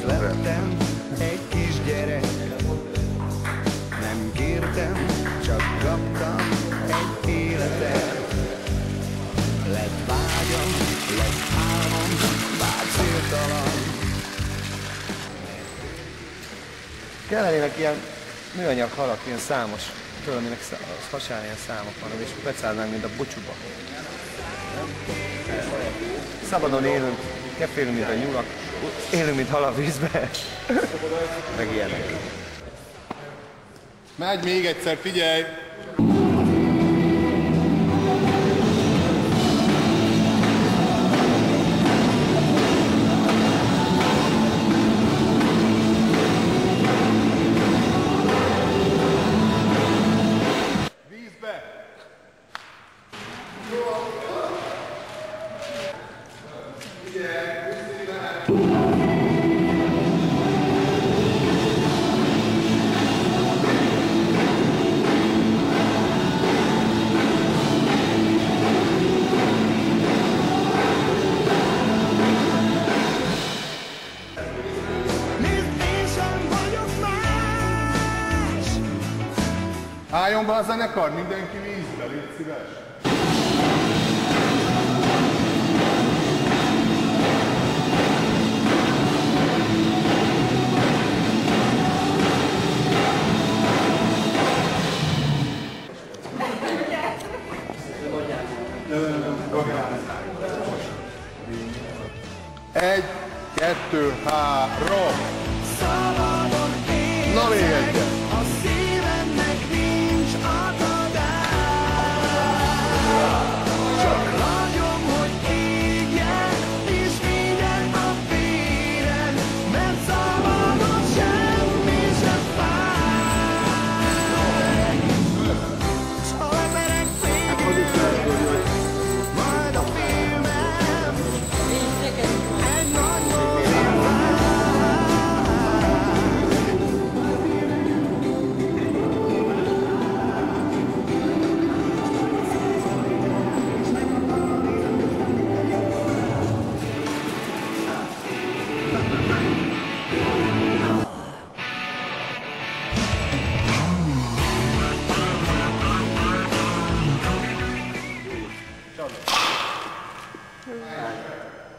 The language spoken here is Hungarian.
is lettem egy kisgyerek. Nem kértem, csak kaptam egy életet. Lett vágyam, lett álmom, bár céltalan. Kellenének ilyen műanyag halak, ilyen számos, tudom, minek szá hasán ilyen számok vannak, és becállnánk, mint a bocsuba. Szabadon élünk, kefélünk, mint a nyulak élünk, mint hal a vízbe, meg ilyenek. Megy még egyszer, figyelj! Álljon be a zenekar, mindenki vízbe, légy szíves! Egy, kettő, három. Na még egy. はい